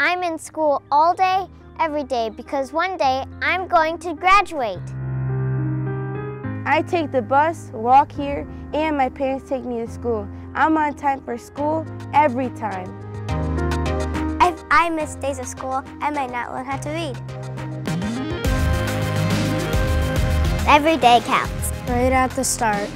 I'm in school all day, every day, because one day I'm going to graduate. I take the bus, walk here, and my parents take me to school. I'm on time for school every time. If I miss days of school, I might not learn how to read. Every day counts. Right at the start.